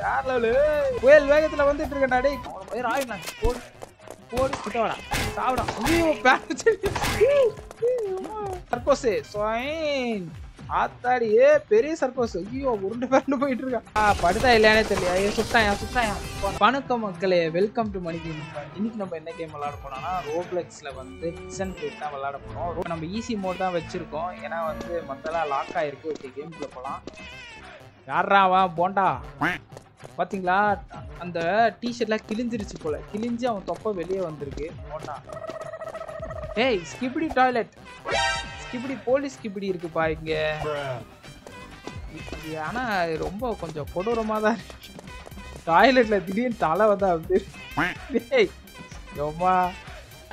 வேற லெவலு புயல் வேகத்துல வந்துட்டு இருக்கேன்டா டேய். போய் ராயிடலாம் போடு. போடு. கிட்ட வாடா. சாப்பிடா ஐயோ பேண்ட் சர்க்கோஸ் சொயின் ஆத்தாடி ஏ பெரிய சர்க்கோஸ். ஐயோ உருண்டு பேரண்டு போயிட்டு இருக்கா. படுதா இல்லையானே தெரியல. ஐயோ சுட்டாயா சுட்டாயா. வணக்கம் மக்களே வெல்கம் டு மணி கேம் இன்னைக்கு நம்ம என்ன கேம் விளாட போனோம்னா ரோப்ளெக்ஸ்ல வந்து பிசன் கிரேட் தான் விளாட போறோம். ரோ- நம்ம ஈஸி மோட் தான் வச்சிருக்கோம். ஏன்னா வந்து மத்தெல்லாம் லாக் ஆயிருக்கு. ஓகே கேம்குள்ள போலாம். யாரா வா போண்டா. பாத்தீங்களா? அந்த டிஷர்ட்லாம் கிழிஞ்சிருச்சு போல. கிழிஞ்சு அவன் தொப்பை வெளியே வந்திருக்கு. போண்டா ஏய் skibidi toilet. Skibidi police skibidi இருக்குப்பா இங்க. ஆனா ரொம்ப கொஞ்சம் கொடூரமா தான் இருக்கு. டாய்லெட்ல திடீர்னு தலை வந்தா வந்து ஏய் ரொம்ப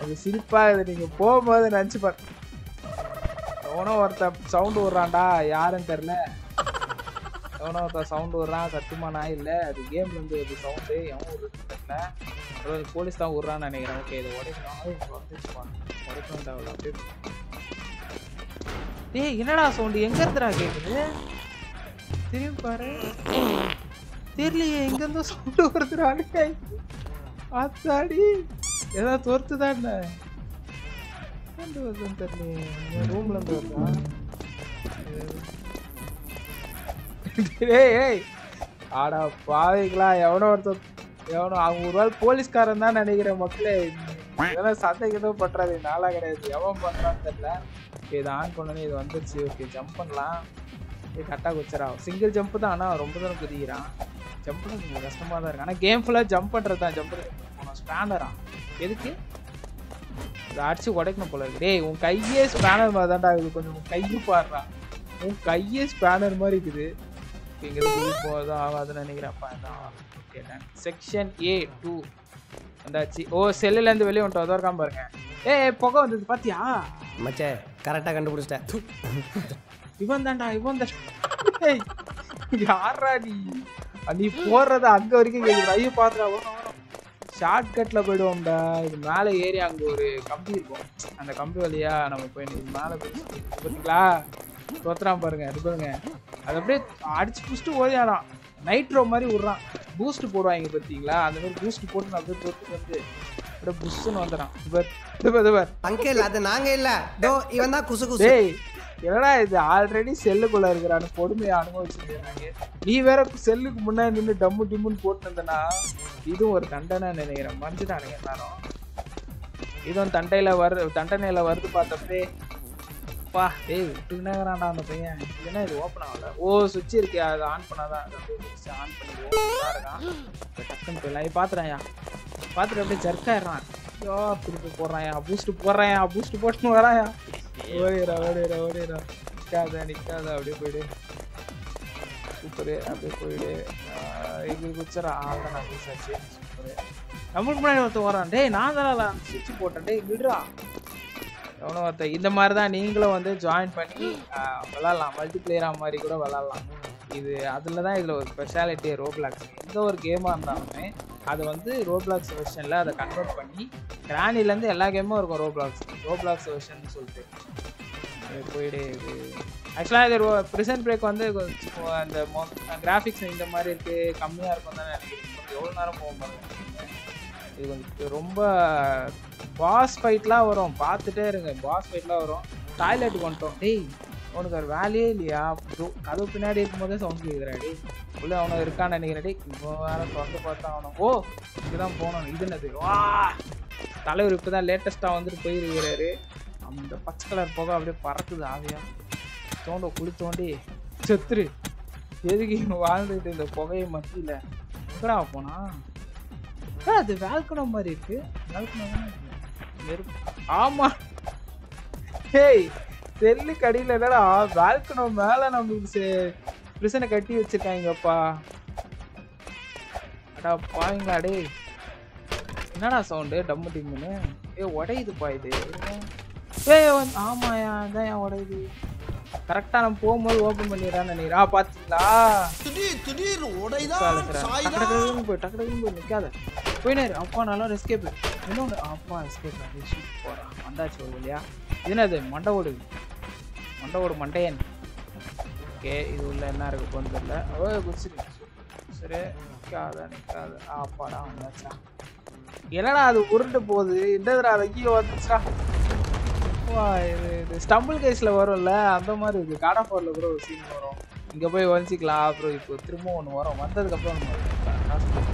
அது சிரிப்பா இது நீங்க போகும்போது நினைச்சு பாரு எவனோ ஒருத்தன் சவுண்ட் விடுறான்டா யாருன்னு தெரியல. எவனோ ஒருத்தன் சவுண்ட் விட்றான் சத்தியமா நான் இல்லை அது கேம்ல இருந்து அது சவுண்டு எவன் விடுறதுல அதாவது போலீஸ் தான் விடுறான்னு நினைக்கிறேன். ஓகே இதை உடைக்கலாம் வந்துச்சுப்பா உடைக்கணும்டா அவ்வளோ அப்படியே டேய் என்னடா சவுண்டு எங்க இருந்துடா கேக்குது? திரும்பி பாரு. தெரியலையே எங்க இருந்தோ சவுண்டு வருதுடா டேய். ஆத்தாடி ஏதாவது துரத்துதான் என்ன? சவுண்டு வருதுன்னு தெரியலையே. ரூம்ல இருந்து வருதா? ஏய் ஆடா பாவிங்களா எவனோ ஒருத்தன் எவனோ அவங்க ஒரு நாள் போலீஸ்காரன் தான் நினைக்கிறேன் மக்களே. இதெல்லாம் சந்தை கிட்ட பண்றது நாளா கிடையாது. எவன் பண்றான்னு தெரியல. இது இதை ஆன் பண்ணணும் இது வந்துருச்சு. ஓகே ஜம்ப் பண்ணலாம். இது கரெக்டாக குச்சிடா சிங்கிள் ஜம்ப் தான் ஆனால் ரொம்ப தூரம் குதிக்கிறான். ஜம்ப் கொஞ்சம் கஷ்டமாக தான் இருக்கு. ஆனால் கேம் ஃபுல்லாக ஜம்ப் பண்ணுறது தான் ஜம்ப் போனோம் ஸ்பேனரா எதுக்கு? இதை அடிச்சு உடைக்கணும் போல இருக்கு. டேய் உன் கையே ஸ்பேனர் மாதிரி தான்டா இருக்குது. கொஞ்சம் உன் கையை பாடுறான் உன் கையே ஸ்பேனர் மாதிரி இருக்குது. இருந்து போதும் ஆகாதுன்னு ஓகே செக்ஷன் ஏ டூ வந்தாச்சு. ஓ செல்லுல இருந்து வெளியே வந்துட்டு அதோ இருக்காம பாருங்க. ஏய் புகை வந்தது பாத்தியா? மச்சே கரெக்டாக கண்டுபிடிச்சிட்டேன். இவன் தான்டா இவன் தான் யார்ரா நீ? நீ போடுறத அங்க வரைக்கும் ஐயோ வரும் ஷார்ட் கட்ல போயிடுவோம்டா. இது மேலே ஏறி அங்க ஒரு கம்பி இருக்கும். அந்த கம்பி வழியா நம்ம போய் மேலே போய் தோத்துறான் பாருங்க இது பாருங்க. அது அப்படியே அடிச்சு புடிச்சிட்டு ஓடியாடான் நைட்ரோ மாதிரி விடுறான். பூஸ்ட் போடுவாங்க பார்த்தீங்களா அந்த மாதிரி பூஸ்ட் போட்டு நான் அப்படியே தொட்டு வந்து அப்படியே புஷ்ஷுன்னு வந்துடான் இவர் இது பார் அங்கிள் அது நாங்க இல்ல. டோ இவன் தான் குசு குசு. டேய் என்னடா இது? ஆல்ரெடி செல்லுக்குள்ள இருக்கிறானு பொறுமையை அனுபவிச்சுருக்காங்க நீ வேற செல்லுக்கு முன்னாடி நின்று டம்மு டிம்முன்னு போட்டு இருந்தனா இதுவும் ஒரு தண்டனை நினைக்கிறேன். மறைஞ்சிட்டானுங்க எல்லாரும். இதுவும் தண்டையில வரு தண்டனையில வருது பார்த்தப்பே அப்பா டேய் விட்டுக்கினாங்கறான்டா அந்த பையன். என்ன இது ஓப்பன் ஆகல? ஓ சுவிட்ச் இருக்கு அது ஆன் பண்ணாதான் ஆன் பண்ணி இருக்கான். இப்ப டக்குன்னு போயிடலாம். பார்த்துறாயா பார்த்துட்டு அப்படியே ஜர்க்காயிடுறான். ஐயோ திருப்பி போடுறாயா பூஸ்ட் போடுறாயா பூஸ்ட் போட்டு வராயா ஓடிடா ஓடிடுறா ஓடிடுறா நிற்காத நிற்காத அப்படியே போயிடு. சூப்பரு. அப்படியே போயிடு. இது குச்சரா? ஆக நான் பேசாச்சு சூப்பரு. நம்மளுக்கு முன்னாடி ஒருத்தன் வரான். டேய் நான் தானே சுவிட்ச் போட்டேன். டேய் விடுறா. எவனோ ஒருத்தர் இந்த மாதிரி தான் நீங்களும் வந்து ஜாயின் பண்ணி விளாட்லாம். மல்டி பிளேயராக மாதிரி கூட விளாட்லாம். இது அதில் தான் இதில் ஒரு ஸ்பெஷாலிட்டி ரோப்ளாக்ஸ் எந்த ஒரு கேமாக இருந்தாலுமே அது வந்து ரோப்ளாக்ஸ் வெர்ஷனில் அதை கன்வெர்ட் பண்ணி கிரானிலேருந்து எல்லா கேமும் இருக்கும் ரோப்ளாக்ஸ் ரோப்ளாக்ஸ் வெர்ஷன் சொல்லிட்டு. போயிடு இது ஆக்சுவலாக இது ப்ரிசன்ட் பிரேக் வந்து கொஞ்சம் அந்த கிராஃபிக்ஸ் இந்த மாதிரி இருக்குது கம்மியாக இருக்கும் தானே எவ்வளோ நேரம் போகும் பாருங்க. இது கொஞ்சம் ரொம்ப பாஸ் ஃபைட்லாம் வரும். பார்த்துட்டே இருங்க. பாஸ் ஃபைட்லாம் வரும். டாய்லெட்டுக்கு வந்துட்டோம் டேய் உனக்கு ஒரு வேலையே இல்லையா? கதவு பின்னாடி இருக்கும்போதே சவுண்ட் கேட்குறா உள்ளே உள்ள அவனை இருக்கான்னு நினைக்கிறேன் டேய். இப்போ வேற திறந்து பார்த்தா அவனும் ஓ இதுதான் போகணும் இது என்னது? வா! தலைவர் இப்போ தான் லேட்டஸ்ட்டாக வந்துட்டு போயிருக்கிறாரு. அந்த பச்சை கலர் புகை அப்படியே பறக்குது ஆவியா தோண்ட குளி தோண்டி செத்துரு. எதுக்கு இவன் வாழ்ந்துட்டு இந்த புகையை மத்தியில் எங்கடா போனா அது வேல்கனோ மாதிரி இருக்கு. ஆமா. ஹேய் செல்லு கடியில் என்னடா வேல்கனோ மேல நம்மளுக்கு பிரிசனை கட்டி வச்சிருக்காங்கப்பா. அடா பாவீங்களா டேய். என்னடா சவுண்டு டம்மு டிம்முன்னு. ஏ உடையுதுப்பா இது. ஏய் ஆமாயா அதான் ஏன் உடையுது? கரெக்டாக நம்ம போகும்போது ஓப்பன் பண்ணிடுறான்னு நினைக்கிறேன். ஆ பார்த்தீங்களா திடீர் திடீர் உடைதான் போய் டக்கு டக்குன்னு போய் நிக்காத. போயினாரு அப்பா நல்லா எஸ்கேப் இன்னொன்று அப்பா எஸ்கேப் அப்படியே போகிறான் மண்டாச்சு ஒரு வழியா. இது என்னது? மண்டை ஓடு. மண்டை ஓடு மண்டையன். ஓகே இது உள்ள என்ன இருக்கு போன்னு தெரியல. ஓ குச்சிரு சரி நிக்காத நிற்காத அப்பாடா வந்தாச்சா என்னடா அது உருண்டு போகுது? என்னதுடா அதை? கீழே வந்துச்சா இது இது ஸ்டம்பிள் கேஸில் வரும்ல அந்த மாதிரி இருக்குது காடா ஃபோரில் கூட ஒரு சீன் வரும். இங்கே போய் வலிச்சிக்கலாம் அப்புறம் இப்போ திரும்ப ஒன்று வரும். வந்ததுக்கப்புறம் ஒன்று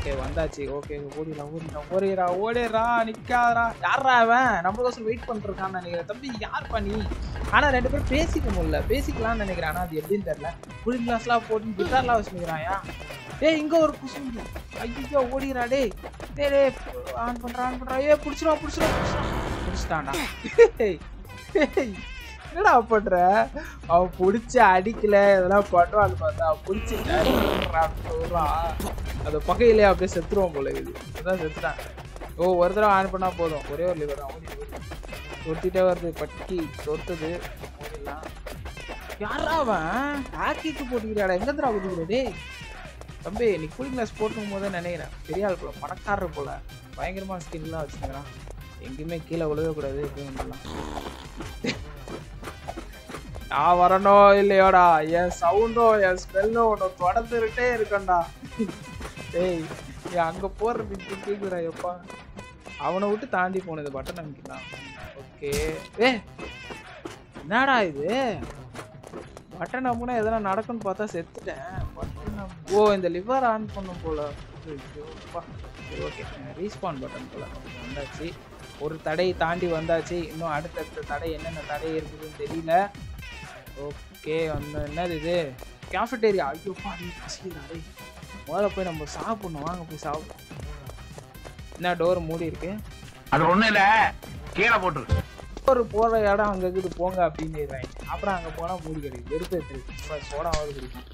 ஓகே வந்தாச்சு. ஓகே ஓடிடலாம் ஓடிடலாம். ஓடிடா ஓடிடா நிற்காதடா யாரா அவன் நம்மளுக்கோசரம் வெயிட் பண்ணிருக்கான்னு நினைக்கிறேன். தம்பி யார் பண்ணி ஆனால் ரெண்டு பேரும் பேசிக்க முடியல. பேசிக்கலாம்னு நினைக்கிறேன். ஆனால் அது எப்படின்னு தெரில கூலிங் கிளாஸ்லாம் போட்டு கிட்டார்லாம் வச்சுக்கிறாயா டேய் இங்கே ஒரு குசும்பு. ஐயோ ஓடிடா டேய். டே டே ஆன் பண்ணுறா ஆன் பண்ணுறா ஏ பிடிச்சிரும் பிடிச்சிரும் பிடிச்சிரும் பிடிச்சிட்டான்டா. என்னடா பண்ற? அவன் பிடிச்சி அடிக்கல. இதெல்லாம் பண்ணுவான்னு பார்த்தா பிடிச்சி சொல்றான் அந்த பகையிலே அப்படியே செத்துருவோம் போல இது அதான் செத்துட்டாங்க. ஓ ஒரு தடவை ஆன் பண்ணால் போதும். ஒரே ஒரு லிவர் தான். ஓடி வருது. பட்டி தொத்துது ஓடிடலாம். யாரா அவன்? ஹாக்கிக்கு போட்டுக்கிறாடா எங்க தடவை குதிக்கிறதே டேய். தம்பி நீ கூலிங் கிளாஸ் போட்டுக்கும் போதே நினைக்கிறேன். பெரிய ஆள் போல. பணக்காரர் போல. பயங்கரமான ஸ்கின்லாம் வச்சுக்கிறான் எங்கேயுமே கீழே விழவே கூடாது. பண்ணலாம். நான் வரணும் இல்லையோடா? என் சவுண்டோ என் ஸ்மெல்லும் உன்னை தொடர்ந்துகிட்டே இருக்கேன்டா. ஏய் நீ அங்கே கேக்குறா எப்பா? அவனை விட்டு தாண்டி போனது பட்டன் அமைக்கலாம் ஓகே. ஏ என்னடா இது? பட்டன் அமுனா எதனா நடக்கும்னு பார்த்தா செத்துட்டேன். பட்டன் ஓ இந்த லிவர் ஆன் பண்ணும் போல. ஓகே. ரீஸ்பான் பட்டன் போல. வந்தாச்சு. ஒரு தடையை தாண்டி வந்தாச்சு. இன்னும் அடுத்தடுத்த தடை என்னென்ன தடை இருக்குதுன்னு தெரியல. ஓகே வந்து என்னது இது? கேஃபட்டேரியா ஐயோ பாடி முதல்ல போய் நம்ம சாப்பிடணும். வாங்க போய் சாப்பிடுவோம் என்ன டோர் மூடி இருக்கு? அது ஒண்ணும் இல்ல. கீழே போட்டுரு. ஒரு போற இடம் அங்க இருக்குது போங்க அப்படின்னு அப்புறம் அங்க போனா மூடி கிடைக்கும் வெறுப்பு எடுத்துருக்கு இப்போ சோடாவது குடிக்கும்.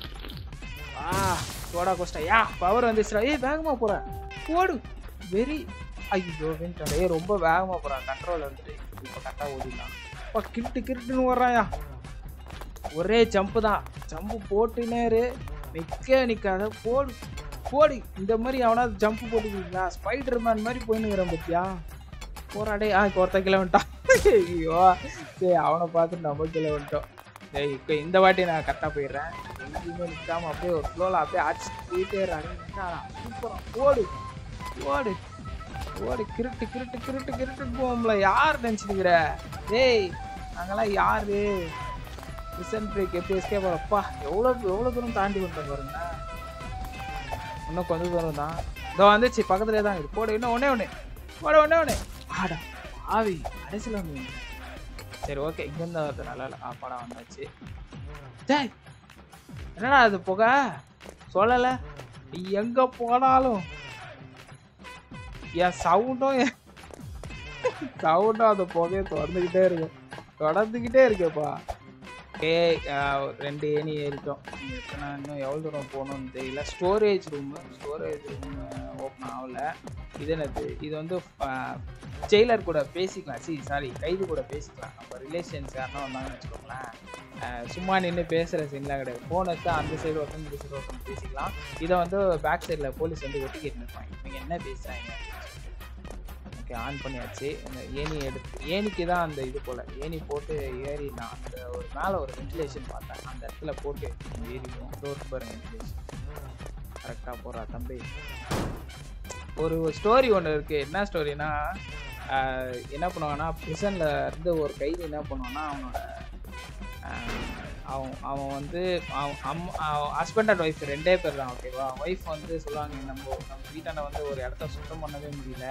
ஆ சோடா கோஸ்டா யா பவர் வந்துச்சுடா ஏய் வேகமா போறேன் போடு வெரி ஐயோ வென்டா ரொம்ப வேகமா போறான் கண்ட்ரோல் வந்துட்டு இப்போ கரெக்டாக ஓடிடலாம். அப்பா கிருட்டு கிருட்டுன்னு ஓடுறாயா ஒரே ஜம்ப்பு தான். ஜம்ப்பு போட்டுனே மெக்கானிக்காக நிற்க நிற்காத இந்த மாதிரி அவனாவது ஜம்ப் போட்டுக்கிறீங்களா? ஸ்பைடர் மேன் மாதிரி போயின்னுக்கிறேன் பத்தியா. போராடே ஆ இப்போ ஒருத்த கிலோ ஐயோ. சரி அவனை பார்த்து நம்ம கிலோ வந்துட்டோம். சரி இப்போ இந்த வாட்டி நான் கரெக்டாக போயிடுறேன். எங்கேயுமே நிற்காம அப்படியே ஒரு ஃப்ளோவில் அப்படியே அடிச்சு போயிட்டே சூப்பராக ஓடு ஓடு ஓடு கிருட்டு கிருட்டு கிருட்டு கிருட்டு போகும்ல யார் நினச்சிருக்கிற? ஏய் நாங்கெல்லாம் யாரு? ரிசன் பிரேக் எப்படி எஸ்கேப் போகிறப்பா எவ்வளோ எவ்வளோ தூரம் தாண்டி கொண்டு பாருங்க. இன்னும் கொஞ்சம் தூரம் தான். இதோ வந்துச்சு பக்கத்துலேயே தான் இது போடு இன்னும் ஒன்றே ஒன்று போட ஒன்றே ஒன்று ஆடா ஆவி கடைசியில் வந்து சரி ஓகே இங்கேருந்து வருது நல்லா இல்லை. படம் வந்தாச்சு. டேய் என்னடா அது புகை? சொல்லலை. நீ எங்கே போனாலும். என் சவுண்டும் சவுண்டும் அந்த புகையை தொடர்ந்துக்கிட்டே இருக்கும் தொடர்ந்துக்கிட்டே இருக்கேப்பா. ஏய் ரெண்டு ஏணி ஏறிட்டோம். எத்தனை இன்னும் எவ்வளோ தூரம் போகணும்னு தெரியல. Storage room storage room open ஆகல. இது என்னது? இது வந்து ஜெயிலர் கூட பேசிக்கலாம். சி சாரி கைது கூட பேசிக்கலாம். நம்ம ரிலேஷன்ஸ் யாருன்னா வந்தாங்கன்னு வச்சுக்கோங்களேன். சும்மா நின்று பேசுகிற சீன்லாம் கிடையாது. ஃபோன் எடுத்து அந்த சைடு ஒருத்தன் இந்த சைடு ஒருத்தன் பேசிக்கலாம். இதை வந்து பேக் சைடில் போலீஸ் வந்து ஒட்டிக்கிட்டு இருப்பாங்க. இவங்க என்ன பேசுகிறாங்க ஓகே ஆன் பண்ணியாச்சு. அந்த ஏணி எடுத்து ஏணிக்கு தான் அந்த இது போல். ஏணி போட்டு ஏறி நான் அந்த ஒரு மேலே ஒரு வென்டிலேஷன் பார்த்தேன். அந்த இடத்துல போட்டு ஏறிடுவோம் டோர் பாருங்க வென்டிலேஷன் கரெக்டாக போகிறா தம்பி. ஒரு ஸ்டோரி ஒன்று இருக்குது என்ன ஸ்டோரினா என்ன பண்ணுவாங்கன்னா ப்ரிசனில் இருந்து ஒரு கைதி என்ன பண்ணுவான்னா அவனோட அவன் அவன் வந்து அவன் அம் ஹஸ்பண்ட் அண்ட் ஒய்ஃப் ரெண்டே பேர் தான் ஓகேவா ஒய்ஃப் வந்து சொல்லுவாங்க நம்ம நம்ம வீட்டாண்ட வந்து ஒரு இடத்த சுத்தம் பண்ணவே முடியல.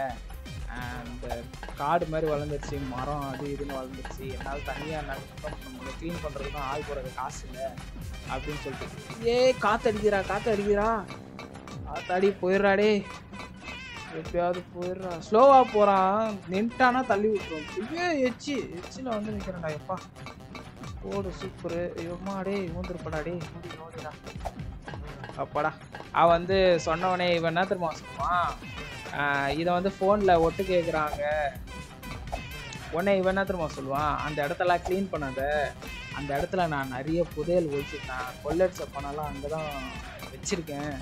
அந்த இந்த uh, காடு மாதிரி வளர்ந்துருச்சு மரம் அது இதுன்னு வளர்ந்துருச்சு. என்னால் தனியாக என்னால் சுத்தம் பண்ண முடியல. க்ளீன் பண்ணுறதுக்கும் ஆள் போடுறது காசு இல்லை அப்படின்னு சொல்லிட்டு. ஏ காற்று அடிக்கிறா காற்று அடிக்கிறா காத்தாடி போயிடுறாடே எப்பயாவது போயிடுறா. ஸ்லோவாக போகிறான் நின்ட்டானா தள்ளி விட்டுரும் ஐயோ எச்சி எச்சில் வந்து நிற்கிறேன்டா எப்பா. போடு சூப்பரு எம்மாடே ஊந்துருப்படாடே ஊந்துருப்படா டே ஓடி ஓடிடா அப்பாடா. அவன் வந்து சொன்னவனே இவன் என்ன தெரியுமா சொல்லுவான்? இதை வந்து ஃபோனில் ஒட்டு கேட்குறாங்க உடனே இவன் என்ன தெரியுமா சொல்லுவான்? அந்த இடத்தெல்லாம் க்ளீன் பண்ணாத. அந்த இடத்துல நான் நிறைய புதையல் ஒழிச்சிருக்கேன் கொள்ளடிச்ச பணம்லாம் அங்கே தான் வச்சுருக்கேன்.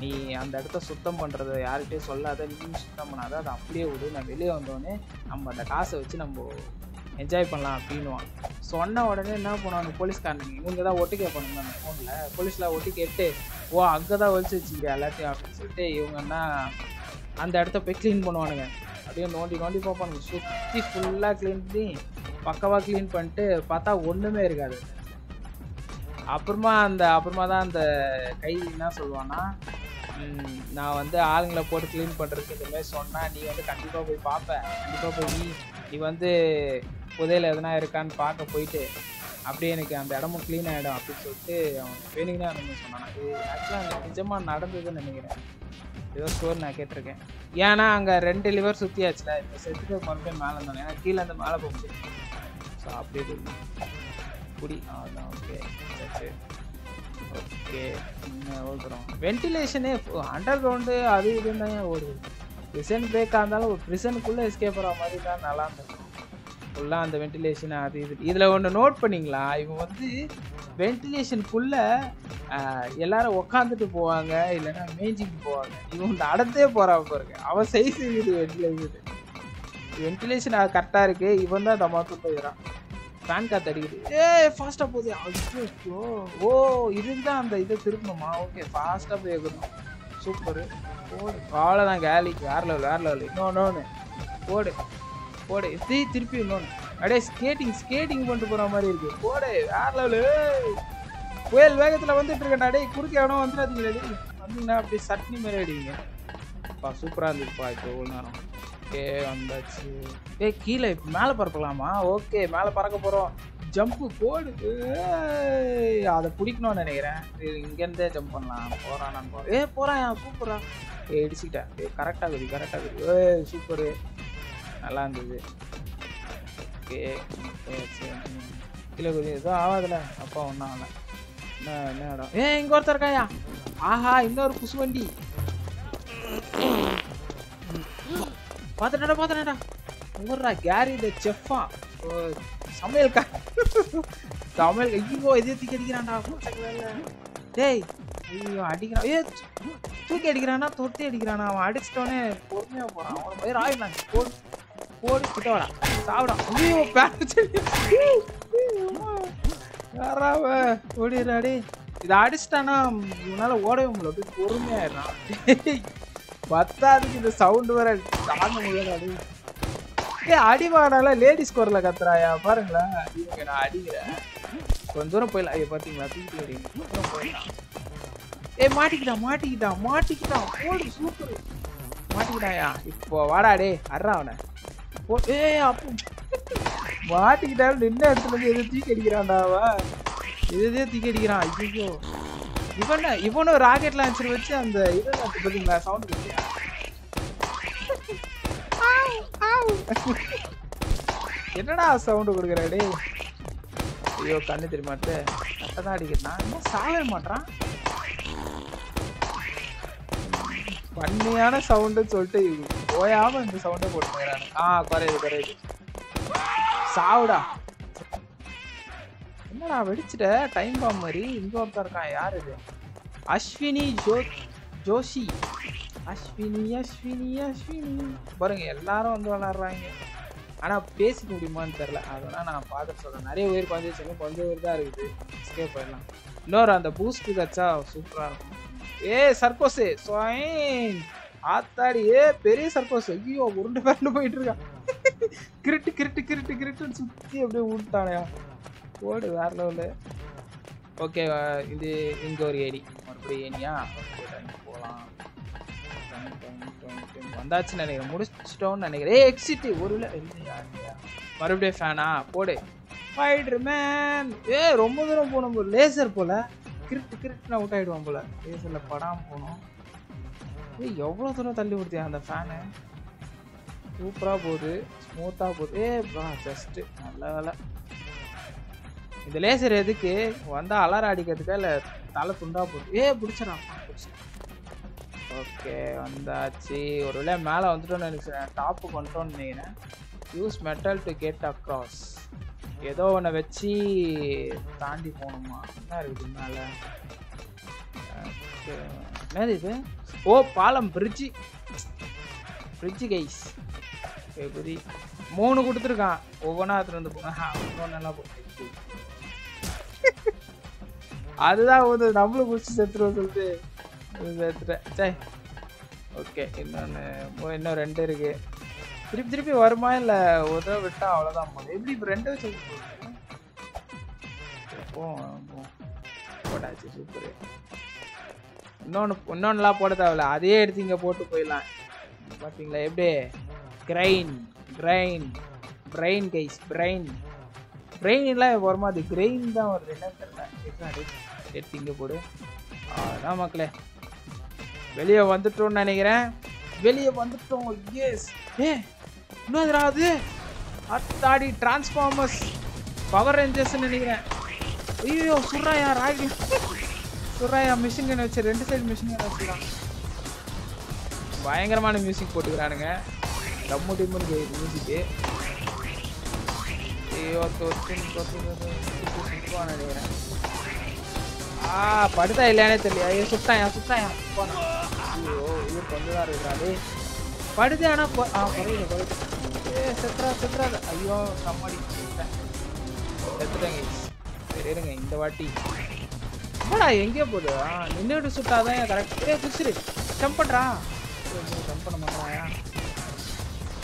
நீ அந்த இடத்த சுத்தம் பண்ணுறத யார்கிட்டையும் சொல்லாத நீ சுத்தம் பண்ணாத. அதை அப்படியே விடு. நான் வெளியே வந்தோடனே நம்ம அந்த காசை வச்சு நம்ம என்ஜாய் பண்ணலாம் அப்படின்னுவான். சொன்ன உடனே என்ன பண்ணுவாங்க போலீஸ்காரனுங்க இவங்க தான் ஒட்டு கேட்பானுங்க அந்த ஃபோனில் போலீஸ்லாம் ஒட்டு கேட்டு ஓ அங்கே தான் ஒழிச்சு வச்சுக்கிறியா எல்லாத்தையும்? அப்படின்னு சொல்லிட்டு இவங்கன்னா அந்த இடத்த போய் க்ளீன் பண்ணுவானுங்க. அப்படியே நோண்டி நோண்டி பார்ப்பானுங்க. சுற்றி ஃபுல்லாக க்ளீன் பண்ணி பக்கவாக க்ளீன் பண்ணிட்டு பார்த்தா ஒன்றுமே இருக்காது. அப்புறமா அந்த அப்புறமா தான் அந்த கை என்ன சொல்லுவான்னா நான் வந்து ஆளுங்களை போட்டு க்ளீன் பண்ணுறதுக்கு இந்த மாதிரி சொன்னால் நீ வந்து கண்டிப்பாக போய் பார்ப்ப கண்டிப்பாக போய் நீ நீ வந்து புதையல் எதனா இருக்கான்னு பார்க்க போயிட்டு அப்படியே எனக்கு அந்த இடமும் க்ளீன் ஆகிடும் அப்படின்னு சொல்லிட்டு அவன் வேணுங்கன்னு அந்த சொன்னான். அது ஆக்சுவலாக நிஜமாக நடந்ததுன்னு நினைக்கிறேன். ஏதோ ஸ்டோர் நான் கேட்டிருக்கேன். ஏன்னா அங்கே ரெண்டு லிவர் சுற்றியாச்சுல இப்போ செத்துட்டு மறுபடியும் மேலே இருந்தாங்க ஏன்னா கீழே அந்த மேலே போக முடியும் ஸோ அப்படியே குடி அதான் ஓகே சரி ஓகே ஓடுறோம் வென்டிலேஷனே அண்டர் கிரவுண்டு அது இதுன்னு ஒரு ஓடுது? ப்ரிசன் பிரேக்காக இருந்தாலும் ஒரு ப்ரிசனுக்குள்ளே எஸ்கேப் ஆகிற மாதிரி தான் நல்லா இருந்தது. ஃபுல்லாக அந்த வென்டிலேஷன் அது இது. இதில் ஒன்று நோட் பண்ணீங்களா? இவங்க வந்து வென்டிலேஷனுக்குள்ளே எல்லாரும் உக்காந்துட்டு போவாங்க இல்லைன்னா மேய்ஞ்சிட்டு போவாங்க. இவங்க நடந்தே போகிறான் பாருங்க. அவன் சைஸ் இருக்குது வென்டிலேஷன் வென்டிலேஷன் கரெக்டாக இருக்கு. இவன் தான் தமாத்து போயிடறான் ஃபேன் காத்து அடிக்குது. ஏ ஃபாஸ்ட்டாக போகுது. ஐயோ ஓ இதுதான் தான் அந்த இதை திருப்பணுமா? ஓகே ஃபாஸ்ட்டாக போய் இருக்கணும் சூப்பரு ஓடு அவ்வளோதான் கேலிக்கு வேற லெவல் வேற லெவல் இன்னொன்று ஓடு போடு. தீ திருப்பி இன்னொன்று அப்படியே ஸ்கேட்டிங் ஸ்கேட்டிங் பண்ணிட்டு போகிற மாதிரி இருக்கு. போடு வேற லெவலு புயல் வேகத்தில் வந்துட்டு இருக்கேன் டேய் குறுக்க எவனோ வந்துடாதீங்களே வந்தீங்கன்னா அப்படியே சட்னி மாதிரி அடிங்க. அப்பா சூப்பராக இருந்துச்சுப்பா இப்போ ஒரு நேரம். ஓகே வந்தாச்சு. ஏய் கீழே இப்போ மேலே பறக்கலாமா? ஓகே மேலே பறக்க போகிறோம் ஜம்ப்பு போடு. அதை பிடிக்கணும்னு நினைக்கிறேன். இங்கேருந்தே ஜம்ப் பண்ணலாம். போகிறான் நான் போகிறேன் ஏ போகிறான் சூப்பரா ஏ இடிச்சுக்கிட்டேன். ஏ கரெக்டாக இருக்குது கரெக்டாக இருக்குது ஏய் சூப்பரு நல்லா இருந்தது ஓகே சரி கீழே குதி எதுவும் ஆகாதுல. அப்பா ஒன்றும் ஆகல. என்ன என்ன இடம்? ஏ இங்கே ஒருத்தர் இருக்காயா ஆஹா இன்னொரு புசு வண்டி. பார்த்துட்டா பார்த்துட்டா ஊர்ரா கேரி இந்த செஃப்பா. சமையல்கா சமையல் ஐயோ இதே தூக்கி அடிக்கிறான்டா. டேய் ஐயோ அடிக்கிறான். ஏ தூக்கி அடிக்கிறானா? தொட்டி அடிக்கிறானா? அவன் அடிச்சிட்டோன்னே பொறுமையாக போகிறான் அவனை போய் ராயினாங்க போடு போடு கிட்ட வாடா. சாப்பிடா. ஐயோ பேச்சு யாராவ? ஓடிடுறாடி இதை அடிச்சிட்டானா இவனால ஓடவே முடியல. அப்படியே பொறுமையாயிடுறான். பத்தாதுக்கு இந்த சவுண்டு வேற தாங்க முடியாது அடி. ஏய் அடி வாடால லேடிஸ் குரல கத்துறாயா? பாருங்களேன். இவங்க நான் அடிக்கிறேன். கொஞ்ச தூரம் போயிடலாம். ஐயோ பார்த்தீங்களா தூக்கிட்டு வரீங்க போயிடலாம். ஏய் மாட்டிக்கிட்டான் மாட்டிக்கிட்டான் மாட்டிக்கிட்டான் போடு சூப்பர் மாட்டிக்கிட்டாயா? இப்போ வாடா டே அட்றா அவனை. ஏய் அப்போ. மாட்டிக்கிட்டாலும் நின்ன இடத்துல இருந்து எது தூக்கி அடிக்கிறான்டா அவன். எதையோ தூக்கி அடிக்கிறான்? ஐயோ இவன் இவனும் ராக்கெட் லான்ச்சர் வச்சு அந்த இதை பார்த்தீங்களா சவுண்ட் கேட்டியா என்னடா சவுண்டு கொடுக்குற ஐயோ கண்ணு தெரிய கட்டதான் அடிக்கிறான். இன்னும் சாகவே மாட்டான் பண்ணியான சவுண்டுன்னு சொல்லிட்டு ஓயாம இந்த சவுண்டை போட்டுக்கிறானு ஆ குறையுது குறையுது. சாவுடா. என்னடா வெடிச்சிட்ட? டைம் பாம் மாதிரி. இங்க ஒருத்தர் இருக்கான். யார் இது? அஸ்வினி ஜோ ஜோஷி. அஸ்வினி அஸ்வினி அஸ்வினி. பாருங்க எல்லாரும் வந்து விளாடுறாங்க ஆனா பேசிக்க முடியுமான்னு தெரில அதெல்லாம் நான் பார்த்துட்டு சொல்றேன். நிறைய உயிர் குறைஞ்சிச்சு கொஞ்சம் உயிர் தான் இருக்குது. எஸ்கேப் போயிடலாம் இன்னொரு அந்த பூஸ்ட் கச்சா சூப்பராக இருக்கும். ஏ சர்க்கோஸு சொயின். ஆத்தாடி. ஏ பெரிய சர்க்கோஸ் ஐயோ உருண்டு பேரண்டு போயிட்டு இருக்கான் கிரிட்டு கிரிட்டு கிரிட்டு கிரிட்டுன்னு சுத்தி அப்படியே விட்டானயா ஓடு வேற லெவலு ஓகே இது இங்கே ஒரு ஏடி மறுபடியும் ஏனியா போகலாம் வந்தாச்சுன்னு நினைக்கிறேன். முடிச்சிட்டோம்னு நினைக்கிறேன். ஏ எக்ஸிட் ஒரு வேளை மறுபடியும் ஃபேனா போடு. ஃபைட்ரு மேன் ஏ ரொம்ப தூரம் போனோம் லேசர் போல. கிரிட்டு கிரிட்டுன்னு அவுட் ஆயிடுவான் போல. லேசரில் படாமல் போகணும். ஏய் எவ்வளோ தூரம் தள்ளி கொடுத்தியா அந்த ஃபேனு சூப்பராக போகுது ஸ்மூத்தாக போகுது. ஏ பா ஜஸ்ட்டு நல்ல வேலை. இந்த லேசர் எதுக்கு? வந்தால் அலாரம் அடிக்கிறதுக்கா இல்லை தலை துண்டாக போகுது? ஏ பிடிச்சிடா ஓகே வந்தாச்சு. ஒரு வேளை மேலே வந்துட்டோன்னு நினைச்சேன். டாப்பு கொண்டோன்னு நினைக்கிறேன். Use metal to get across ஏதோ ஒன்றை வச்சு தாண்டி போகணுமா? என்ன இருக்குது மேலே? என்னது இது? ஓ பாலம் பிரிட்ஜி பிரிட்ஜி கைஸ் எப்படி மூணு கொடுத்துருக்கான். ஒவ்வொன்றா எடுத்துட்டு வந்து போங்க ஒவ்வொன்றா அதுதான் வந்து நம்மளும் குடிச்சு செத்துருவோம் சொல்லிட்டு செத்துட்டேன். சே ஓகே இன்னொன்று இன்னும் ரெண்டு இருக்குது திருப்பி திருப்பி வருமா இல்லை உதவ விட்டா அவ்வளோதான் போகுது எப்படி இப்ப ரெண்டு வச்சு போட்டாச்சு சூப்பர் இன்னொன்று இன்னொன்றுலாம் போட தேவையில்ல. அதே எடுத்து இங்கே போட்டு போயிடலாம். பாத்தீங்களா எப்படி? Crane crane brain guys brain பிரெயின்லாம் வருமா அது? கிரெயின் தான் வருது. என்ன தெரியல. எடுத்து இங்கே போடு. அதான் மக்களே. வெளியே வந்துட்டோம்னு நினைக்கிறேன். வெளியே வந்துட்டோம். எஸ் ஏ இன்னும் அது அத்தாடி டிரான்ஸ்ஃபார்மர்ஸ் பவர் ரேஞ்சர்ஸ் நினைக்கிறேன். ஐயோ சுர்ராயா ராகி. சுர்ராயா மிஷின் கன் வச்சு ரெண்டு சைடு மிஷின் கன் வச்சுக்கலாம் பயங்கரமான மியூசிக் போட்டுக்கிறானுங்க. டம்மு டிம்முன்னு மியூசிக்கு ஐயோ தொத்து நினைக்கிறேன். ஆ படுத்தா இல்லையானே தெரியல. ஐயோ சுத்தாயா சுத்தாயா ஐயோ இவர் கொஞ்சம் தான் இருக்கிறாரு படுது ஆனா குறையில ஆ குறையுது ஏ செத்துறா செத்துறா ஐயோ கம்மாடி. செத்துட்டேங்க. இருங்க. இந்த வாட்டி. என்னடா எங்கேயோ போகுது? ஆ நின்றுட்டு சுட்டாதான் கரெக்டே குசிரு ஜம்ப் பண்ணுறா ஜம்ப் பண்ண மாட்டான்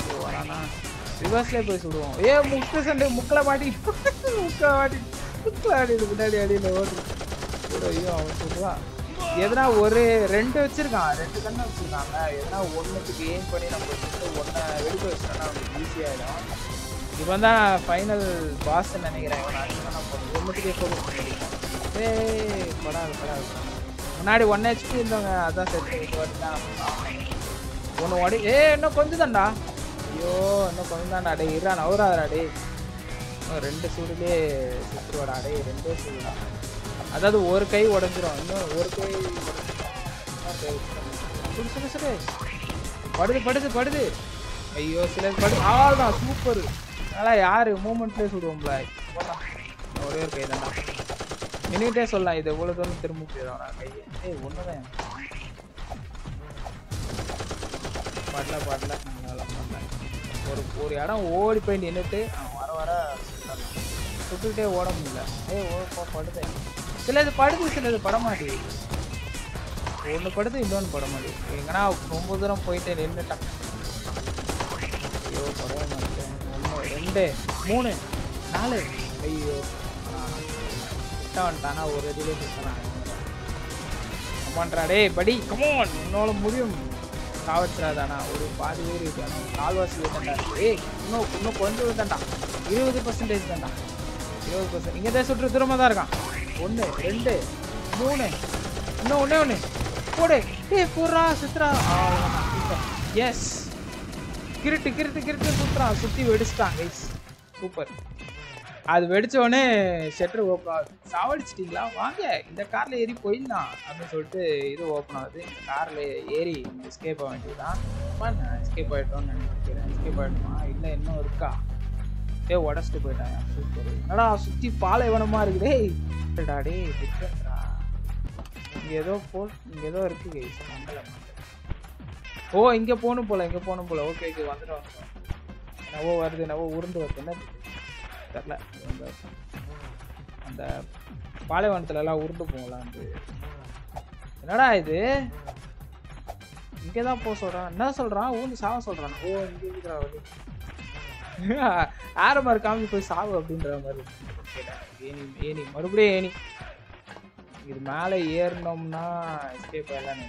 ஓ வரானா. ரிவர்ஸ்லேயே போய் சுடுவோம். ஏ முக்கு சண்டை முக்கில் மாட்டி முக்கில் மாட்டி முக்கில் ஆடிது பின்னாடி அடியில் ஓடுது. ஐயோ அவன் சொல்லுவான் எதனா ஒரு ரெண்டு வச்சிருக்கான் ரெண்டு கண்ணு வச்சிருக்காங்க எதனா ஒன்றுத்துக்கு எய்ம் பண்ணி நம்ம வச்சுட்டு ஒன்றை வெடிக்க வச்சோம்னா நமக்கு ஈஸியாகிடும் இவன் தான் ஃபைனல் பாஸ் நினைக்கிறேன். இவன் அதிகமாக நம்ம ஒன்றுத்துக்கே ஃபோக்கஸ் பண்ணிருக்கோம் ஏய் படாது படாது. முன்னாடி ஒன் ஹெச்பி இருந்தவங்க அதான் செட்டு இது வாட்டி தான் ஒன்று ஓடி ஏ இன்னும் கொஞ்சம் தான்டா ஐயோ இன்னும் கொஞ்சம் தான்டா டே இருடா நவராதடா டே இன்னும் ரெண்டு சூடுலேயே சுற்றுவாடா டே ரெண்டே சூடுடா. அதாவது ஒரு கை உடஞ்சிரும். இன்னும் ஒரு கை சுடு சுடு சுடு. படுது படுது படுது. ஐயோ சில படுது. அவ்வளோதான் சூப்பர் அதெல்லாம் யாரு? மூமெண்ட்லேயே சுடுவோம்ல ஒரே ஒரு கை தான் நின்றுட்டே சொல்லலாம். இது இவ்வளோ தூரம் திரும்ப போயிடும் நான் கையை. ஏய் ஒன்று தான் பாடல பாடல. நல்லா பாடல. ஒரு ஒரு இடம் ஓடி போய் நின்றுட்டு வர வர. சுட்டுக்கிட்டே ஓட முடியல. ஏய் ஓ போ சிலது படுது சிலது பட மாட்டேங்குது ஒன்று படுது இன்னொன்று பட மாட்டேங்குது எங்கன்னா ரொம்ப தூரம் போயிட்டு நின்றுட்டான் ஐயோ படவே மாட்டேன் ஒன்று ரெண்டு மூணு நாலு. ஐயோ. கிட்ட வந்துட்டானா ஒரு இதுலேயே சுற்றுறான் கமான்றா படி கமான் உன்னால முடியும். காவத்துறாதானா ஒரு பாதி பேர் இருக்கானா. கால்வாசி தான்டா ஏய் இன்னும் இன்னும் கொஞ்சம் தாண்டா இருபது பர்சன்டேஜ் தான்டா. இருபது பர்சன்ட் இங்கே தான் சுற்று தூரமாக தான் இருக்கான். ஒன்று ரெண்டு மூணு. இன்னும் ஒன்று ஒன்று போடு. டே போடுறா சுத்துறா. எஸ் கிருட்டு கிருட்டு கிருட்டு சுத்துறான் சுற்றி வெடிச்சிட்டான் கைஸ் சூப்பர் அது வெடித்தோடனே உடனே ஷட்டர் ஓப்பன் ஆகுது. சாவடிச்சிட்டிங்களா? வாங்க. இந்த காரில் ஏறி போயிடலாம் அப்படின்னு சொல்லிட்டு இது ஓப்பன் ஆகுது. இந்த காரில் ஏறி எஸ்கேப் ஆக வேண்டியதுதான். நான் எஸ்கேப் ஆகிட்டோம்னு நினைக்கிறேன். எஸ்கேப் ஆகிட்டோமா இல்லை இன்னும் இருக்கா? ஏ உடச்சிட்டு போயிட்டாங்க. சூப்பர் என்னடா சுற்றி பாலைவனமாக இருக்குதே. டாடி டிஃப்ரெண்ட்ரா இங்கே ஏதோ போ இங்கே ஏதோ இருக்கு கைஸ் மண்டலம் ஓ இங்கே போகணும் போல இங்கே போகணும் போல. ஓகே ஓகே வந்துடும் வந்துடும் என்னவோ வருது என்னவோ உருண்டு வருது. என்ன தெரில அந்த பாலைவனத்துலலாம் பாலைவனத்துல எல்லாம் உருண்டு போகலாம் வந்து என்னடா இது? இங்கே தான் போக சொல்கிறான் என்ன சொல்கிறான் ஊந்து சாவ சொல்கிறான் ஓ இங்கே இருக்கிறா ஆரம்பர் காமி போய் சாவு அப்படின்ற மாதிரி. ஏனி ஏனி மறுபடியும் ஏனி. இது மேலே ஏறினோம்னா எஸ்கேப் ஆகலாம்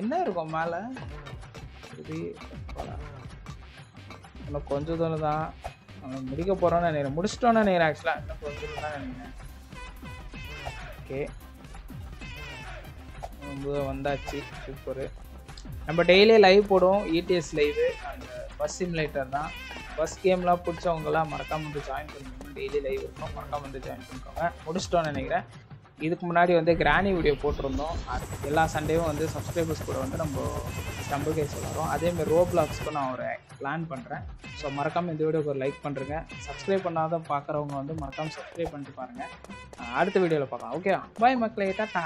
என்ன இருக்கும் மேலே? இது இன்னும் கொஞ்சம் தூரம் தான். நம்ம முடிக்க போகிறோம்னு நினைக்கிறேன். முடிச்சிட்டோன்னு நினைக்கிறேன் ஆக்சுவலாக இன்னும் கொஞ்சம் தூரம் தான் நினைக்கிறேன். ஓகே ரொம்ப வந்தாச்சு. சூப்பரு நம்ம டெய்லி லைவ் போடுவோம். இடிஎஸ் லைவ் அந்த பஸ் சிமுலேட்டர் தான். ஃபஸ்ட் கேம்லாம் பிடிச்சவங்கலாம் மறக்காம வந்து ஜாயின் பண்ணிக்கோங்க. டெய்லி லைவ் இருக்கும். மறக்காம வந்து ஜாயின் பண்ணிக்கோங்க. முடிச்சிட்டோன்னு நினைக்கிறேன். இதுக்கு முன்னாடி வந்து கிராணி வீடியோ போட்டிருந்தோம். அது எல்லா சண்டேவும் வந்து சப்ஸ்கிரைபர்ஸ் கூட வந்து நம்ம ஸ்டம்பு கேஸ் வளரும் அதேமாதிரி ரோ பிளாக்ஸ்க்கும் நான் ஒரு பிளான் பண்ணுறேன் ஸோ மறக்காமல் இந்த வீடியோக்கு ஒரு லைக் பண்ணுறேங்க சப்ஸ்கிரைப் பண்ணாத பார்க்குறவங்க வந்து மறக்காமல் சப்ஸ்கிரைப் பண்ணிட்டு பாருங்கள் அடுத்த வீடியோவில் பார்க்கலாம். ஓகே பாய் மக்களே. டாட்டா